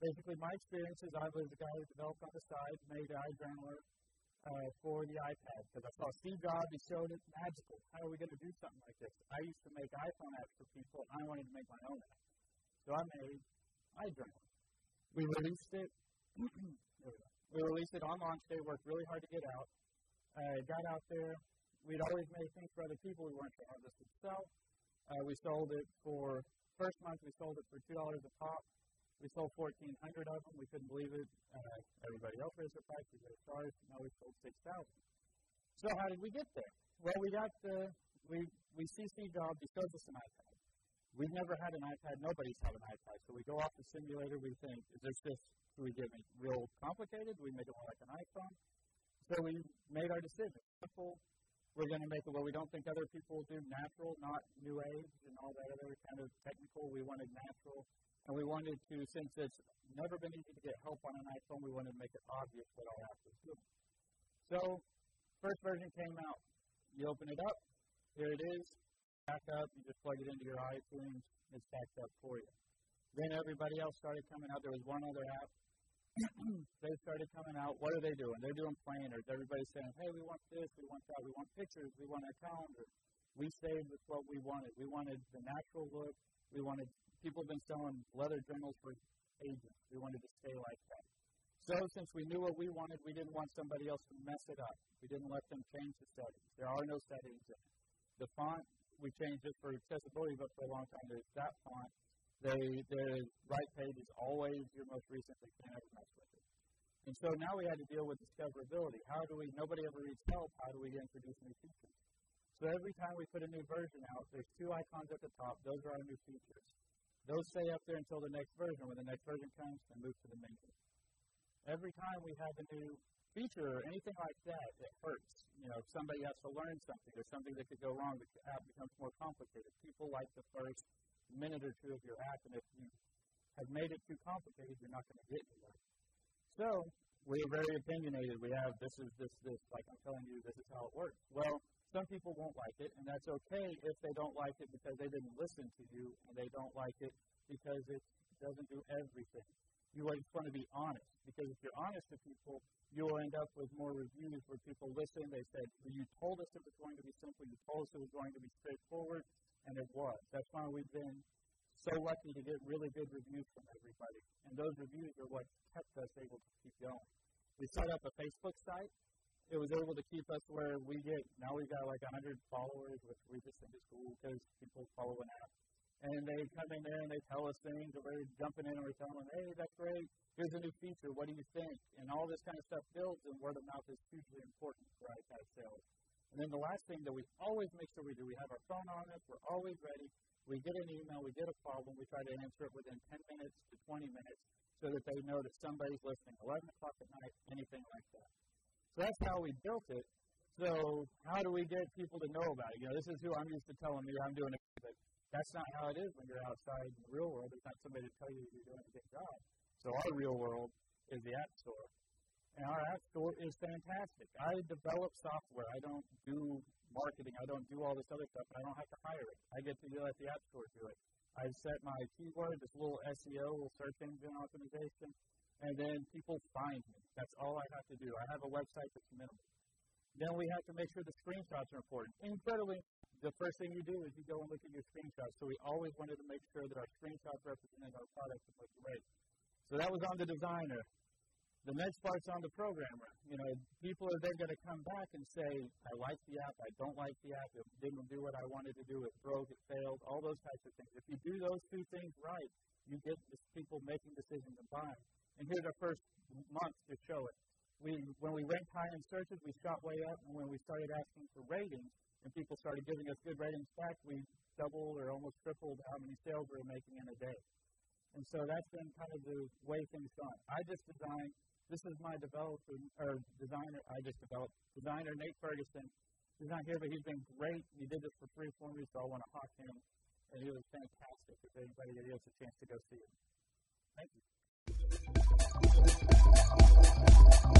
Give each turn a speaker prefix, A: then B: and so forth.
A: basically, my experiences, I was the guy who developed on the side, made iJournaler uh, for the iPad because I saw Steve Jobs. He showed it magical. How are we going to do something like this? I used to make iPhone apps for people. I wanted to make my own app, so I made iJournaler. We released it. we, released it on launch day. Worked really hard to get out. Uh, got out there. We'd always made things for other people. We weren't how this would sell. Uh, we sold it for first month. We sold it for two dollars a pop. We sold 1,400 of them. We couldn't believe it. Uh, everybody else raised their price. We raised ours. Now we sold 6,000. So how did we get there? Well, we got the we we see Steve Jobs. He shows us an iPad. We've never had an iPad. Nobody's had an iPad. So we go off the simulator. We think, is this just do we get real complicated? Do we make it more like an iPhone? So we made our decision. Simple. We're going to make it what we don't think other people do, natural, not new age and all that other kind of technical. We wanted natural. And we wanted to, since it's never been easy to get help on an iPhone, we wanted to make it obvious what our app was doing. So, first version came out. You open it up, here it is, back up, you just plug it into your iTunes, it's backed up for you. Then everybody else started coming out. There was one other app. they started coming out. What are they doing? They're doing planners. Everybody's saying, hey, we want this, we want that, we want pictures, we want a calendar. We stayed with what we wanted. We wanted the natural look. We wanted people have been selling leather journals for ages. We wanted to stay like that. So, since we knew what we wanted, we didn't want somebody else to mess it up. We didn't let them change the settings. There are no settings. The font, we changed it for accessibility, but for a long time, there's that font. They, the right page is always your most recent. They can't ever mess with it. And so now we had to deal with discoverability. How do we, nobody ever reads help, how do we introduce new features? So every time we put a new version out, there's two icons at the top. Those are our new features. Those stay up there until the next version. When the next version comes, they move to the menu. Every time we have a new feature or anything like that, it hurts. You know, somebody has to learn something or something that could go wrong, the app becomes more complicated. People like the first minute or two of your app, and if you have made it too complicated, you're not going to get anywhere. So we're very opinionated. We have this is this this like I'm telling you, this is how it works. Well, some people won't like it, and that's okay if they don't like it because they didn't listen to you, and they don't like it because it doesn't do everything. You just want to be honest, because if you're honest to people, you'll end up with more reviews where people listen. They said, well, "You told us it was going to be simple. You told us it was going to be straightforward, and it was." That's why we've been so lucky to get really good reviews from everybody, and those reviews are what kept us able to keep going. We set up a Facebook site it was able to keep us where we get now we've got like 100 followers, which we just think is cool because people follow an app. And they come in there and they tell us things, or we're jumping in and we're telling them, hey, that's great. Here's a new feature. What do you think? And all this kind of stuff builds, and word of mouth is hugely important for iPad sales. And then the last thing that we always make sure we do, we have our phone on us, we're always ready. We get an email, we get a problem, we try to answer it within 10 minutes to 20 minutes so that they know that somebody's listening. 11 o'clock at night, anything like that. So that's how we built it. So how do we get people to know about it? You know, this is who I'm used to telling me I'm doing it, but that's not how it is when you're outside in the real world. There's not somebody to tell you you're doing a good job. So our real world is the App Store. And our App Store is fantastic. I develop software. I don't do marketing. I don't do all this other stuff. I don't have to hire it. I get to let the App Store do it. I set my keyword, this little SEO, little search engine optimization and then people find me. That's all I have to do. I have a website that's minimal. Then we have to make sure the screenshots are important. Incredibly, the first thing you do is you go and look at your screenshots. So we always wanted to make sure that our screenshots represented our product and looked great. So that was on the designer. The next part's on the programmer. You know, people are then going to come back and say, I like the app, I don't like the app, it didn't do what I wanted to do, it broke, it failed, all those types of things. If you do those two things right, you get people making decisions and buying. And here's our first month to show it. We, when we ranked high in searches, we shot way up, and when we started asking for ratings, and people started giving us good ratings back, we doubled or almost tripled how many sales we were making in a day. And so that's been kind of the way things gone. I just designed, this is my developer or designer. I just developed designer Nate Ferguson. He's not here, but he's been great. He did this for three or four weeks, so I want to hawk him. And he was fantastic. If anybody gets a chance to go see him, thank you.